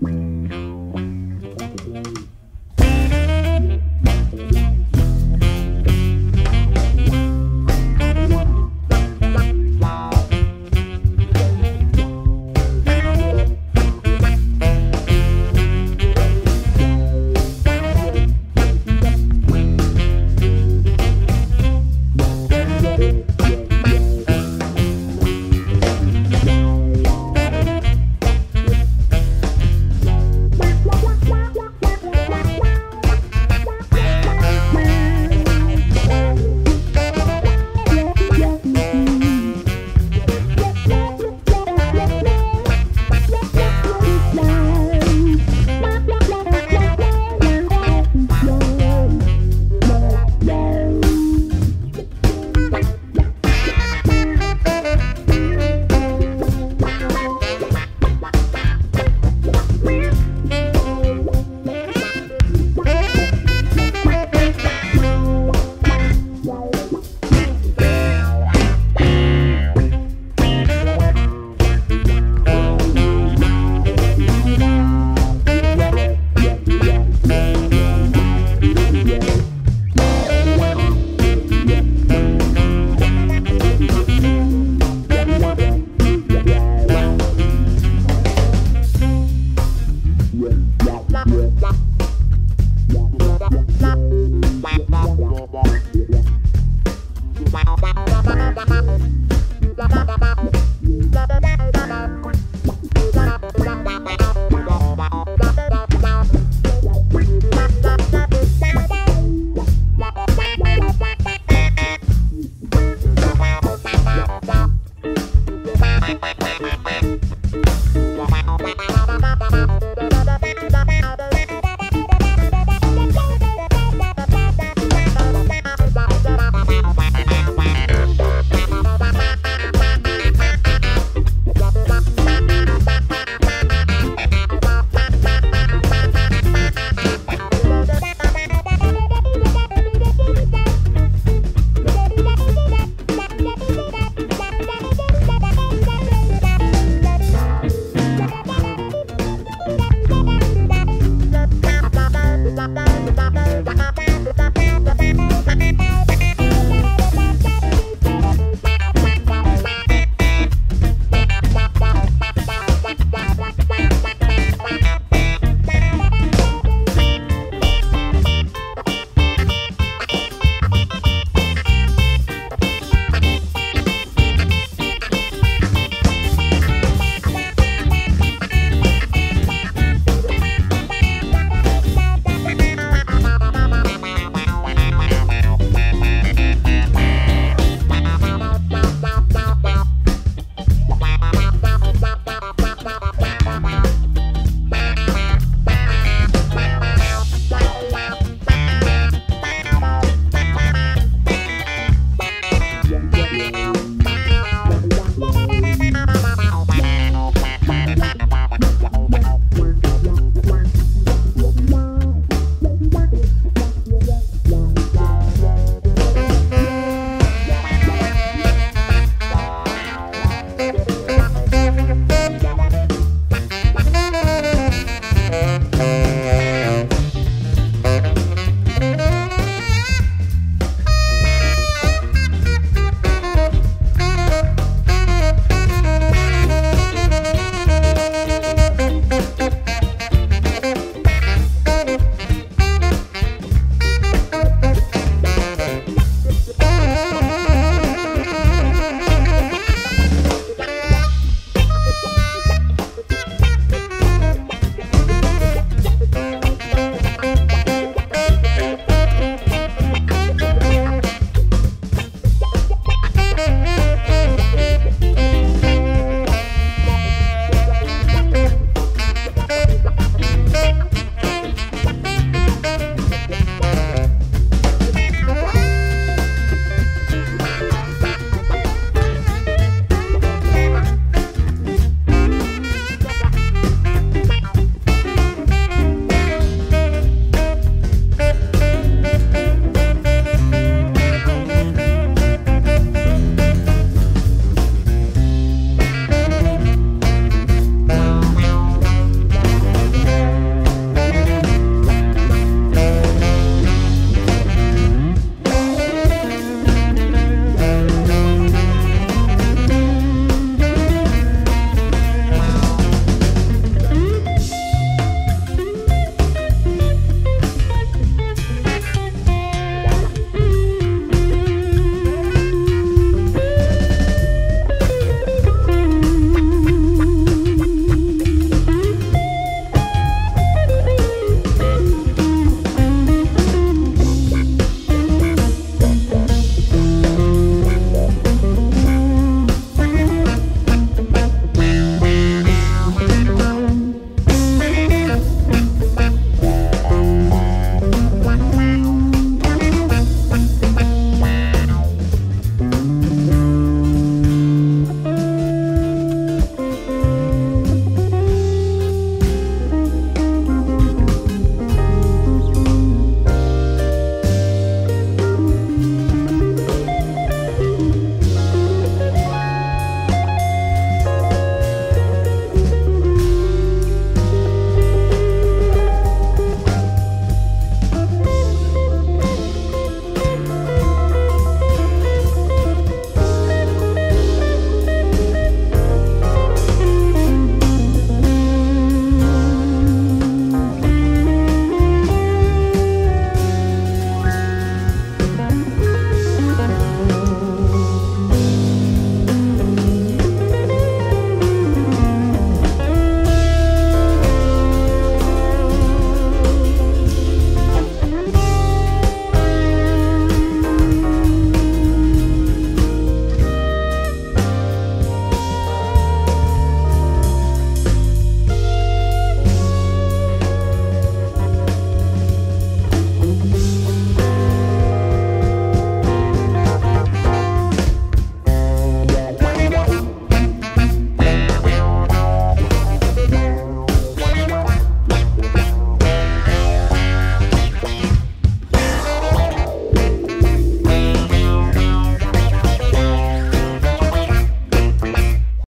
Bye.